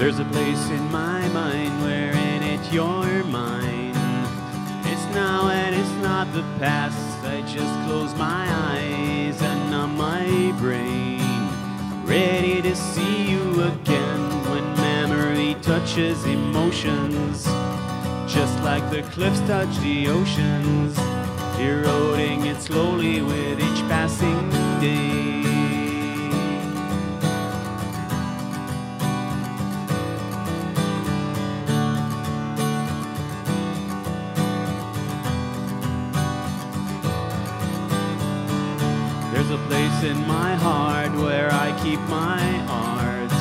There's a place in my mind where in it you're mine. It's now and it's not the past. I just close my eyes and numb my brain. Ready to see you again when memory touches emotions. Just like the cliffs touch the oceans, eroding it slowly with each passing day. Place in my heart where I keep my art.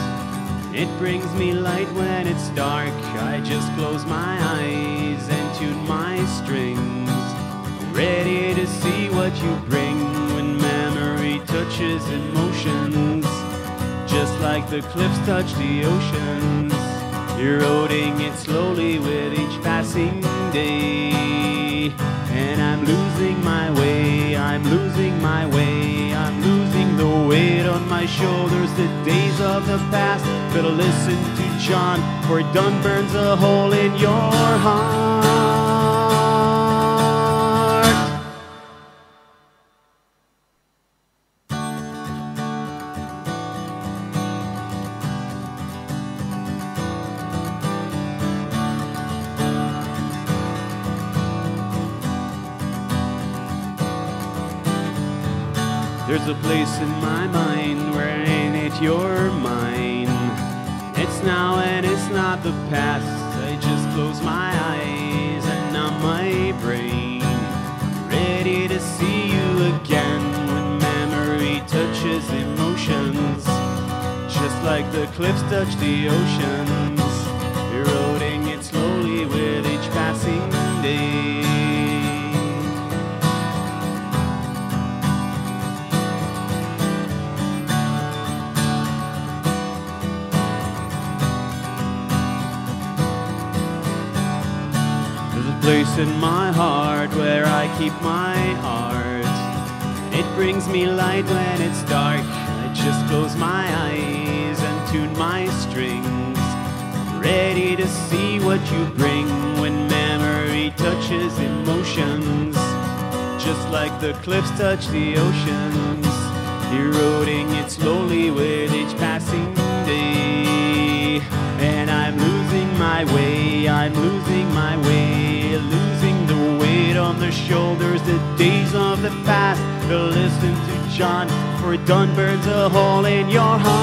It brings me light when it's dark. I just close my eyes and tune my strings. Ready to see what you bring when memory touches emotions. Just like the cliffs touch the oceans, eroding it slowly shoulders. The days of the past, better listen to John, for it done burns a hole in your heart. There's a place in my mind where in it you're mine. It's now and it's not the past. I just close my eyes and numb my brain. Ready to see you again when memory touches emotions. Just like the cliffs touch the oceans, eroding it slowly with each passing day. Place in my heart where I keep my art. It brings me light when it's dark. I just close my eyes and tune my strings. Ready to see what you bring when memory touches emotions. Just like the cliffs touch the oceans, eroding it slowly with each passing weight on the shoulders, the days of the past. To listen to John, for it done burns a hole in your heart.